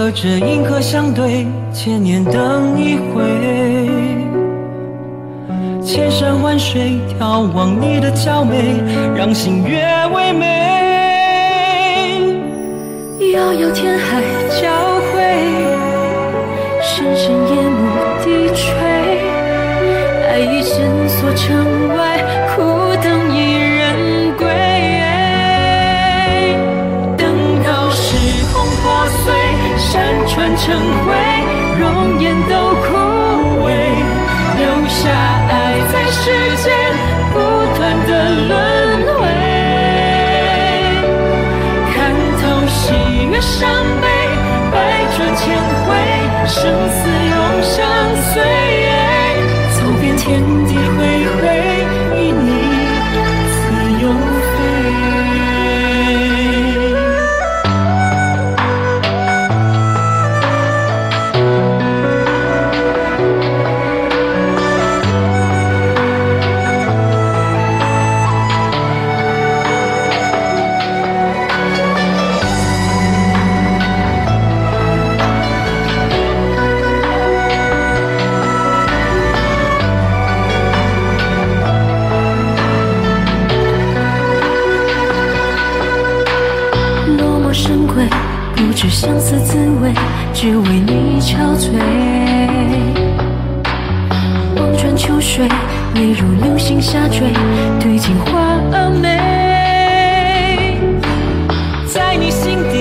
隔着银河相对，千年等一回。千山万水眺望你的娇美，让星月为美。遥遥天海交汇，深深夜幕低垂，爱已深锁城外，成灰，容颜都枯萎，留下爱在世间不断的轮回。看透喜悦伤悲，百转千回，生死永相随。走遍天地恢恢，落寞深闺，不知相思滋味，只为你憔悴。望穿秋水，泪如流星下坠，对镜花蛾眉。在你心底